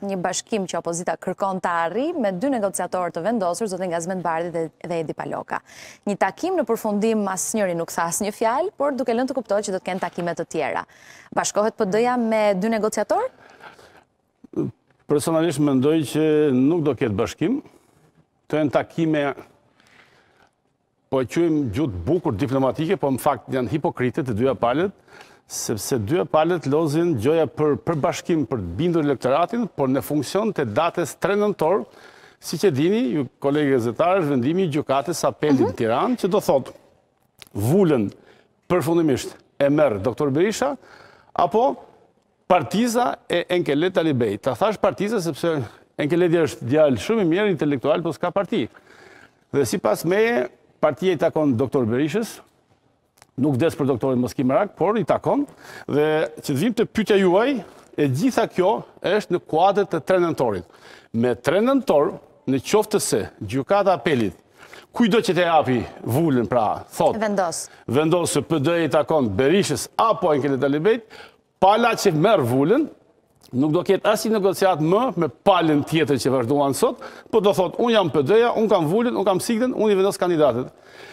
Një bashkim që opozita kërkon të arrijë me dy negociatorë të vendosur, zotin Gazment Bardhi dhe Edi Paloka. Një takim në përfundim asnjëri nuk tha asnjë fjalë, por duke lënë të kuptohet që do të kenë takime të tjera. Bashkohet PD-ja me dy negociatorë? Personalisht mendoj që nuk do ketë bashkim. Këto janë takime Po e quajmë gjuhë të bukur diplomatike, po në fakt janë hipokrite të dyja palët, sepse dyja palët lozin gjoja për bashkim për të bindur elektoratin, por në funksion të datës 3 nëntor, siç e dini ju kolegë gazetarë, është vendimi i Gjykatës së Apelit në Tiranë që do thotë vulën përfundimisht e merr doktor Berisha apo Partiza e Enkelejd Alibeajt. Ta thashë partiza sepse Enkelejdi është djalë shumë i mirë, intelektual, po s'ka parti. Dhe sipas meje, partia i takon doktor Berishës, nuk vdes për doktorin mos ki merak, por i takon, dhe që të vijmë te pyetja juaj, e gjitha kjo është në kuadër të tre nëntorit. Më tre nëntor, në qoftë se Gjykata e Apelit, kujdo që t'ia japë vulën, pra, thotë, vendos, vendos se PD i takon Berishës apo Enkelejd Alibeajt, Pala që merr vulën, nuk do ketë asnjë negociatë më me palën tjetër që vazhduan sot, po do thotë, unë jam PD-ja, unë kam vulën, unë kam siglën, unë i vendos kandidatët.